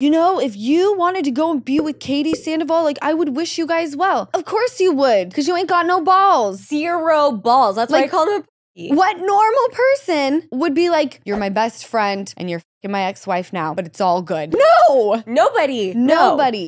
You know, if you wanted to go and be with Katie Sandoval, like I would wish you guys well. Of course you would, because you ain't got no balls. Zero balls. That's why I call called him a. What normal person would be like, you're my best friend and you're my ex wife now, but it's all good? No! Nobody. Nobody.